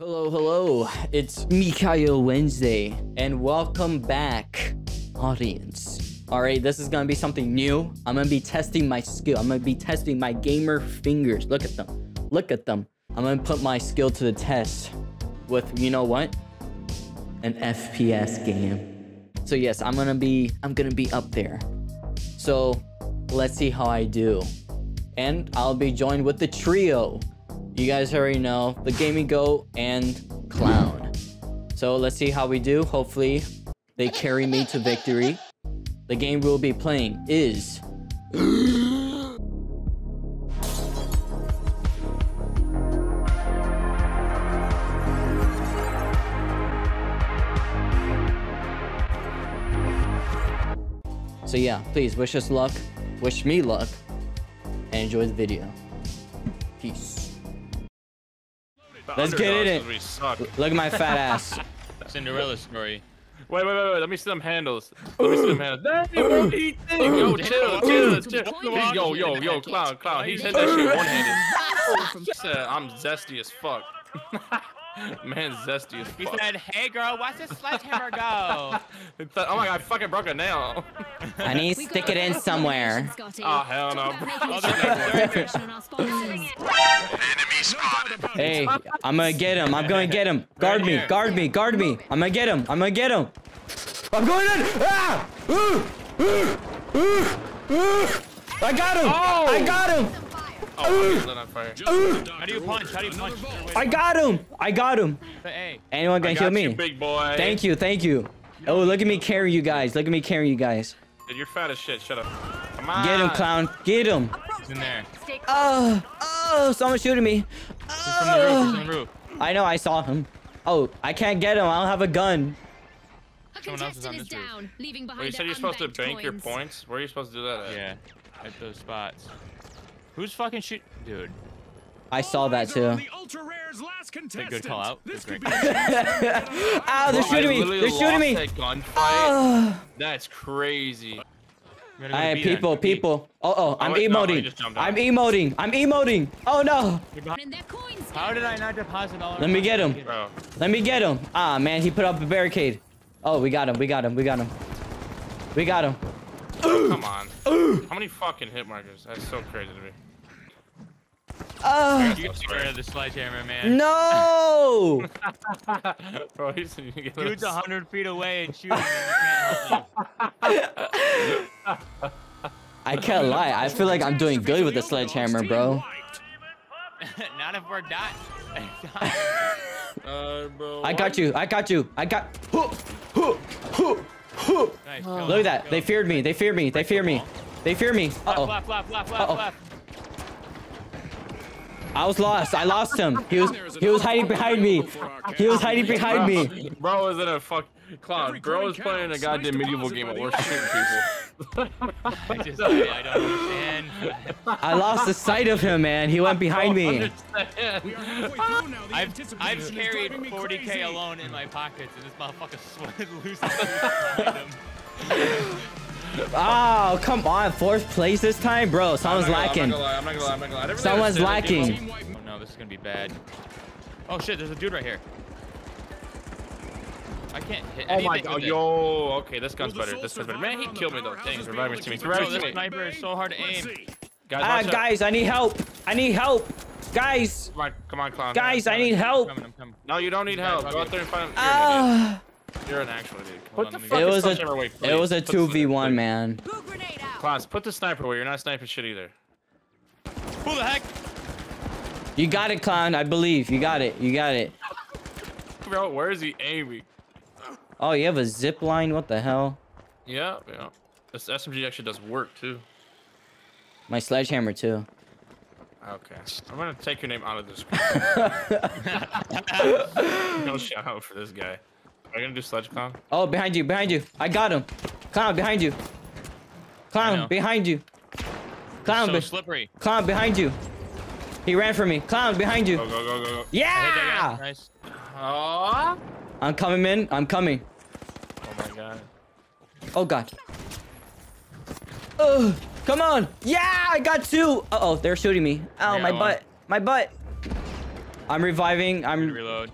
Hello, hello. It's Mikael Wednesday, and welcome back, audience. All right, this is gonna be something new. I'm gonna be testing my skill. I'm gonna be testing my gamer fingers. Look at them. Look at them. I'm gonna put my skill to the test with, you know what? An FPS game. So yes, I'm gonna be, I'm gonna be up there. So let's see how I do. And I'll be joined with the trio. You guys already know the gaming goat and clown. So let's see how we do. Hopefully they carry me to victory. The game we'll be playing is So yeah, please wish us luck, wish me luck, and enjoy the video. Peace. Let's get in. We suck. Wait, Look at my fat ass. Cinderella story. wait, wait, wait. wait. Let me see them handles. Let me see them handles. Hey, bro, he think. Yo, chill, chill, chill. He's- Yo, yo, yo, clown, clown. He said that shit one-handed. I'm zesty as fuck. Man, zesty as fuck. He said, "Hey girl, watch this sledgehammer go." Thought- oh my god, I fucking broke a nail. I need to stick it in somewhere. Oh, hell no, bro. Oh, they're Hey, I'm gonna get him. I'm gonna get him. Guard me. Guard me. Guard me. I'm gonna get him. I'm gonna get him. I'm going in. Ah! Ooh! Ooh! Ooh! Ooh! I got him. I got him. Oh, he's lit on fire. How do you punch? How do you punch? I got him. I got him. Hey, Anyone I gonna got heal you, me? big boy. Thank you. Thank you. Oh, look at me carry you guys. Look at me carry you guys. Dude, you're fat as shit. Shut up. Come on. Get him, clown. Get him. he's in there. Oh, oh, someone's shooting me. He's from the roof. He's Oh. from the roof. Oh. I know. I saw him. Oh, I can't get him. I don't have a gun. Someone else is on this roof. down, leaving behind Wait, you said you're supposed to unbanked bank your points? Where are you supposed to do that at? Yeah, at those spots. Who's fucking shoot? Dude, I saw that too. a good call out. Good break. Ow, they're shooting me. They're shooting me. that gunfight. Oh. That's crazy. We go I to B then. people, B. people. Oh, oh, I'm wait, emoting. just jumped out. I'm emoting. I'm emoting. Oh no. You're behind- And their coins How did I not deposit all? Let me get him. Bro, Let me get him. Ah, man, he put up a barricade. Oh, we got him. We got him. We got him. We got him. come on. How many fucking hit markers? That's so crazy to me. Oh, You get rid of the sledgehammer, man. no. Bro, he's you get Dude's a hundred feet away and shooting, and you can't help him. I can't lie. I feel like I'm doing good with the sledgehammer, bro. not if we're not. Uh, bro. I got you. I got you. I got. nice. kill him, Look at that. kill They him. feared me. They fear me. They fear me. They fear me. Uh oh. Left, left, left, left, Uh-oh. left. I was lost. I lost him. He was he was hiding behind me. He was hiding behind me. Bro is in a fuck clown. Bro is playing a goddamn medieval game of we're shooting people. I just, I, I don't understand. I lost the sight of him, man. He went behind me. Ah! I've, I've carried 40k alone in my pockets, and this motherfucker sweated loose behind him. Oh, come on. Fourth place this time? Bro, someone's lacking. I'm not gonna lie. I'm not gonna lie. I'm not gonna lie. I Someone's lacking. Oh no, this is gonna be bad. Oh shit, there's a dude right here. I can't hit about- Oh my god. Yo. Okay, this gun's better. This gun's better. Man, he killed me though. Dang, he's reviving to me. Bro, this sniper is so hard to aim. Guys, Ah, watch guys, I need help. I need help. Guys, Come on, come on, clown. guys, I need I'm help. coming, I'm coming. No, you don't need help. Go out there and find him. You're an Ah. idiot. You're an actual idiot. Hold Put on, the let It was a away, it was a two v sledgehammer- one, man. Blue grenade out. Class, put the sniper away. You're not sniping shit either. Who the heck? You got it, clown. I believe you got it. You got it. Bro, where is he aiming? Oh, you have a zip line. What the hell? Yeah, yeah. This SMG actually does work too. My sledgehammer too. Okay. I'm gonna take your name out of this. no shout out for this guy. Are you gonna do sledge clown? Oh, behind you, behind you. I got him. Clown, behind you. Clown, behind you. Clown, so slippery. clown, behind you. He ran from me. Clown, behind you. go go go go. That Yeah! Nice. Oh, I'm coming in. I'm coming. oh my god. Oh god. Ugh. Come on. Yeah, I got two. Uh oh, they're shooting me. Oh, Yeah, my butt. My butt. I'm reviving. I'm. reload.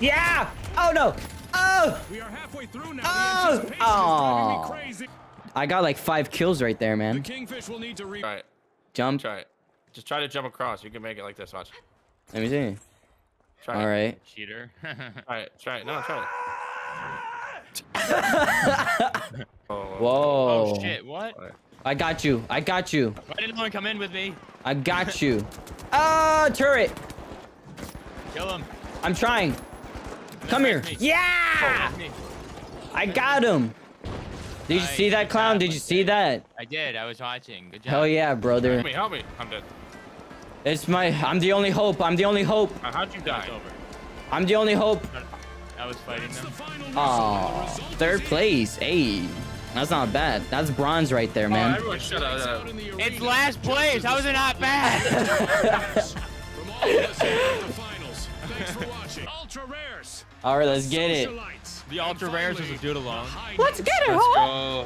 Yeah! Oh no! Oh! We are halfway through now. Oh! The anticipation is driving me Oh. I got like five kills right there, The man. kingfish will need to re. Try it. Jump. Try it. Just try to jump across. You can make it like this. Watch. Let me see. Try it. All right. Cheater. Try it. Try it. No, try it. oh, Whoa. oh shit! What? I got you. I got you. Why didn't no one come in with me? I got you. Ah, turret. Kill him. I'm trying. Come here. Yeah! I got him. Did you see that clown? Did you see that? I did. I was watching. Good job. Hell yeah, brother. Help me. Help me. I'm dead. It's my. I'm the only hope. I'm the only hope. Uh, how'd you die? It's over. I'm the only hope. I was fighting It's them. final. Oh, third place. Hey, that's not bad. That's bronze right there, Oh, man. everyone shut up. out It's last place. How is it not bad? Ultra rares. All right, let's get it. The ultra And rares is a dude alone. Let's get it, huh?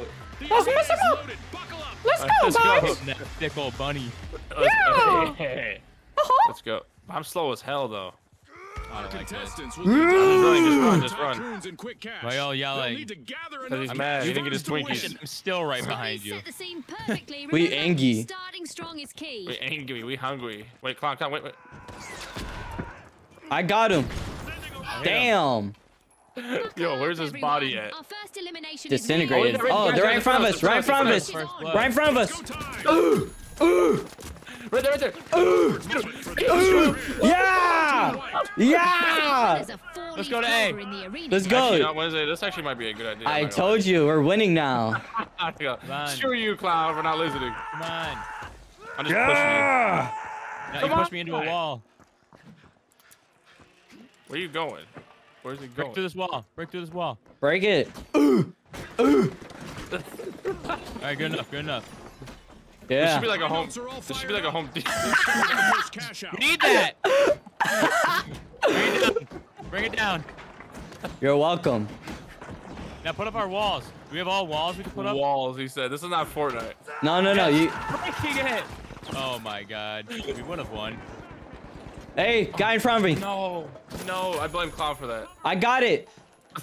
Let's mess him up. loaded. Buckle up. Let's Let's go, go. guys. That thick old bunny. Let's Yeah. go. Uh-huh. Let's go. I'm slow as hell though. I don't like. Contestants will need Just run, just run, just run. coons quick cash. Why y'all yelling? need to gather Because he's mad. He didn't get his Twinkies. I'm still right behind you. set the scene perfectly. We Remember, angry. Starting strong is key. We angry. We hungry. Wait, clown, clown, wait, wait. I got him. Damn. Yo, where's his body at? Our first elimination Disintegrated. Oh, they're right in front of us. Right in front of us. Right in front of us. Go time. Right there, right there. Yeah! Yeah! There's a falling Let's go to A. clover in the arena Let's go. Actually, Wednesday. This actually might be a good idea. I I'm not gonna told you, we're winning now. lie. on. Screw you, clown, for not listening. Come on. I'm just pushing you. Now you pushed me into a wall. You. Where you going? Where's he going? Break through this wall. Break through this wall. Break it. All right, good enough. Good enough. Yeah. This should be like a home. Notes are all This should be like a home. It's time for the first cash out. We need that. Bring it down. Bring it down. You're welcome. Now put up our walls. Do we have all walls we can put up? Walls. He said. This is not Fortnite. No, no, no. You. Breaking it. Oh my god. We would have won. Hey, guy in front of me. No. No. I blame clown for that. I got it.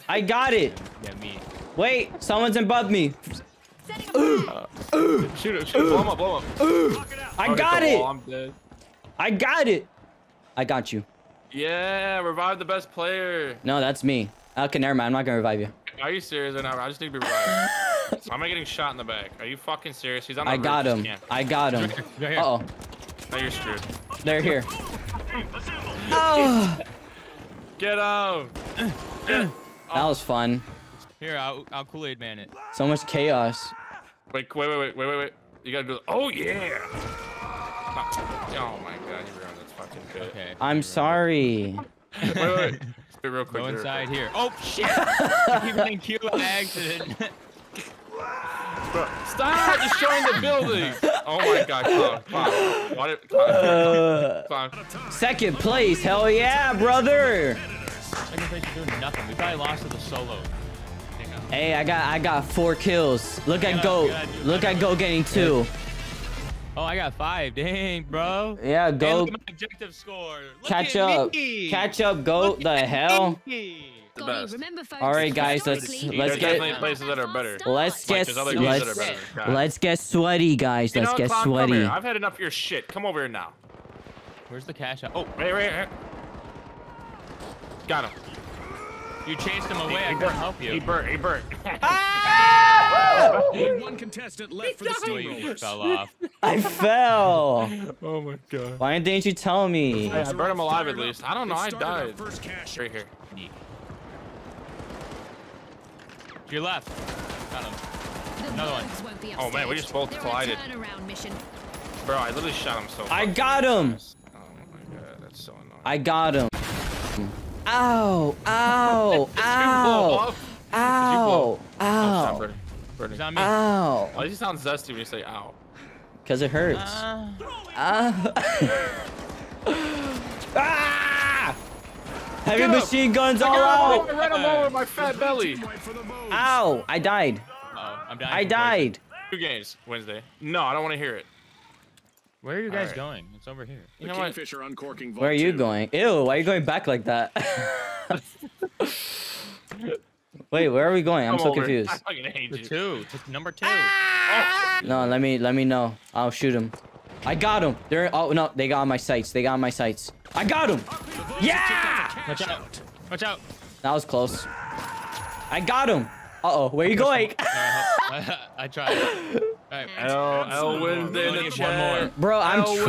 I got it. Yeah, me. Wait, someone's above me. Setting. Shoot it. Shoot it. Blow him up. Blow him up. I got it. wall, I'm dead. I got it. I got you. Yeah. Revive the best player. No, that's me. Okay, never mind. I'm not gonna revive you. Are you serious or not? I just need to be revived. Why am I getting shot in the back? Are you fucking serious? He's on the I got him. camping. I got him. Uh oh, Now you're screwed. they're here. Oh, Get out. Get. that was fun. Here, I'll, I'll Kool-Aid man it. So much chaos. Wait, wait, wait, wait, wait, wait, wait. You gotta do the. Oh yeah. Oh my god, you ruined this fucking bit. Okay. I'm sorry. Wait, wait, wait. Spit real quick. Go do it real inside quick. here. Oh shit! I keep hitting Q on accident. Bro, stop destroying the building. Oh my god, clown, clown. Why did, clown, Uh, clown. second place. Hell yeah, brother. Second place is doing nothing. We probably lost to the solo. Hey, I got I got four kills. Look at Yeah, Go. yeah. Look at Go getting two. Oh, I got five. Dang, bro. Yeah, Hey, Go. look at my objective score. Look Catch at up. me. Catch up, Go. Look The hell? me. The best. remember, folks, All right, guys, let's- let's get- places that are better. Let's get there's other games that are let's let's get sweaty, guys. You Let's get clown? Sweaty. I've had enough of your shit. Come over here now. Where's the cash out? Oh, Right, right, right. Got him. you chased him away. I He couldn't burnt. help He burnt. He burnt. Only one contestant left for the you fell off. I fell. oh my god. Why didn't you tell me? Hey, I burned him alive at least. I don't know. I started our died. First cash Right here. To your left. Got him. Another one. bugs won't be Oh, man, we just both They're collided. Bro, I literally shot him so I got him. Oh my god, that's so annoying. I got him. Ow! Ow! Did you blow Ow! Ow! Oh, Ow! burning. Burning. He's on me. Ow! Why does he sound zesty when you say ow? Cause it hurts. Uh, Ah! ah! Heavy Get him. machine guns all out. I out! ran him over with my fat belly. Right for the votes. Ow! I died. oh, I'm dying. I died. Two games Wednesday. No, I don't want to hear it. Where are you guys Alright. going? It's over here. The You know what? Uncorking Where are you two. going? Ew! Why are you going back like that? Wait, where are we going? I'm Come so over. confused. I fucking hate The you. two. to Number two. No, let me let me know. I'll shoot him. I got him. They're oh no, they got on my sights. They got on my sights. I got him. Yeah! Watch out. Watch out. That was close. I got him. Uh oh, where you going? I, I tried. Alright. L L Wednesday in the need one more. chat. Bro, I'm L trying.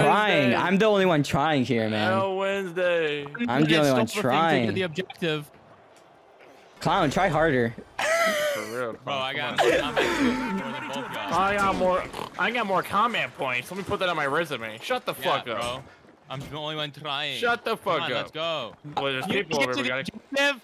Wednesday. I'm the only one trying here, man. L Wednesday. I'm the Get only one stole to trying. get The objective. Clown, try harder. For real. Bro, I got more on. combat skills more than both y'all. I got more. I got more combat points. Let me put that on my resume. Shut the Yeah, fuck up. bro. I'm the only one trying. Shut the Come fuck on, up. let's go. Well, there's people over. to We gotta. objective.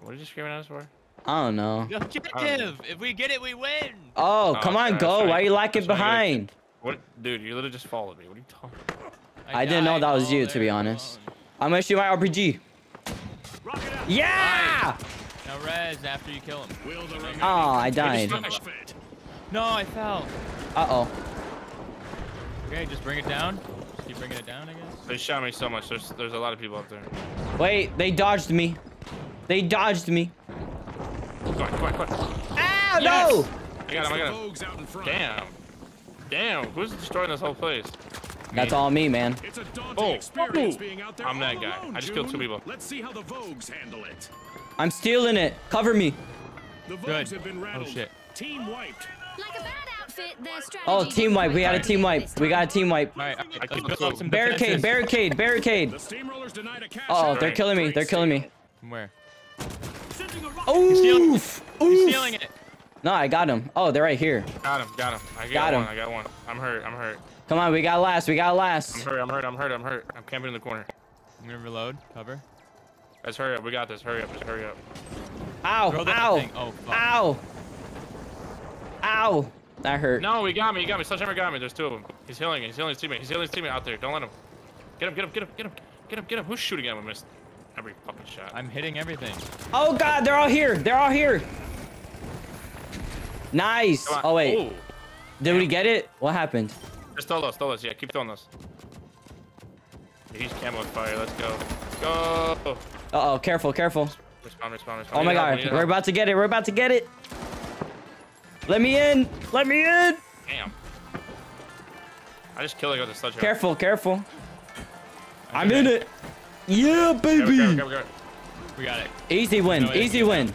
What are you screaming at us for? I don't know. The objective. If we get it, we win. Oh, Oh, come on, that's go. right. Why are you lacking That's right, I gotta behind? What, dude? You literally just followed me. What are you talking? about? I didn't know that was you, to be honest. alone. I'm gonna shoot my RPG. Rocket out. Yeah! Now res after you kill him. Will the remaining Oh, I died. Just- finish fit? No, I fell. Uh oh. Okay, just bring it down. Just keep bringing it down, I guess. They shot me so much. There's there's a lot of people up there. Wait, they dodged me. They dodged me. Come on, come on, come on. Ah, Yes! no! I got him. I got him. Out in front. Damn. Damn. Who's destroying this whole place? That's all me, man. It's a daunting Oh, experience oh. being out there I'm that all guy. alone, I just killed two people. Let's see how the Vogues handle it. I'm stealing it. Cover me. The Vogues Good. have been rattled. shit. Team wiped. Like a bad outfit, their strategy. Oh, team wipe. We got a team wipe. We got a team wipe. All right, I let's build up some Barricade, barricade, barricade. The Steamrollers denied a cash Oh, they're killing me. They're killing me. From where? Sending a rocket. stealing- Oof. He's Oof. stealing it. No, I got him. Oh, they're right here. Got him. Got him. I got, Got him. one. I got one. I'm hurt. I'm hurt. Come on, we got last. We got last. I'm last. hurt. I'm hurt. I'm hurt. I'm hurt. I'm camping in the corner. I'm gonna reload. Cover. Let's hurry up. We got this. Hurry up. Just hurry up. Ow, ow. Oh, fuck. ow. Ow. That hurt. No, he got me. He got me. Sledgehammer got me. There's two of them. He's healing. He's healing his teammate. He's healing his teammate out there. Don't let him. Get him. Get him. Get him. Get him. Get him. Get him. Who's shooting at him? I missed every fucking shot. I'm hitting everything. Oh god, they're all here. They're all here. Nice. Oh wait. Ooh. Did we get it? What happened? Just throw those. Throw those. Yeah, keep throwing those. He's camo fire. Let's go. Go. Uh oh, careful, careful. Respawn, respawn, respawn. Oh my need help, we god, we're about to get it. We're about to get it. Let me in. Let me in. Damn. I just killed it with a sledgehammer. Careful, careful. I'm okay. in it. Yeah, Go, go, baby. go, go, go. We got it. Easy win. No, easy win.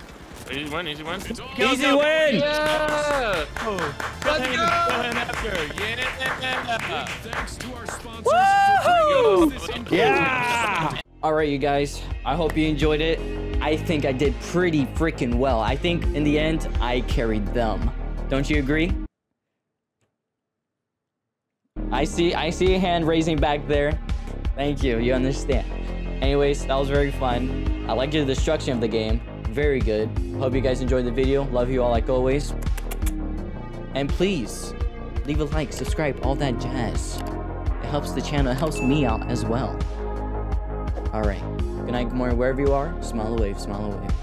Easy win, easy win. It's all Easy win. Yeah! Oh, Let's go go! ahead after. Yeah. Thanks to our sponsors. Woohoo! Yeah! All right, you guys. I hope you enjoyed it. I think I did pretty freaking well. I think in the end, I carried them. Don't you agree? I see I see a hand raising back there. Thank you. You understand. Anyways, that was very fun. I like the destruction of the game. Very good. Hope you guys enjoyed the video. Love you all like always. And please leave a like, subscribe, all that jazz. It helps the channel, it helps me out as well. All right. Good night, good morning, wherever you are. Smile a wave, smile a wave.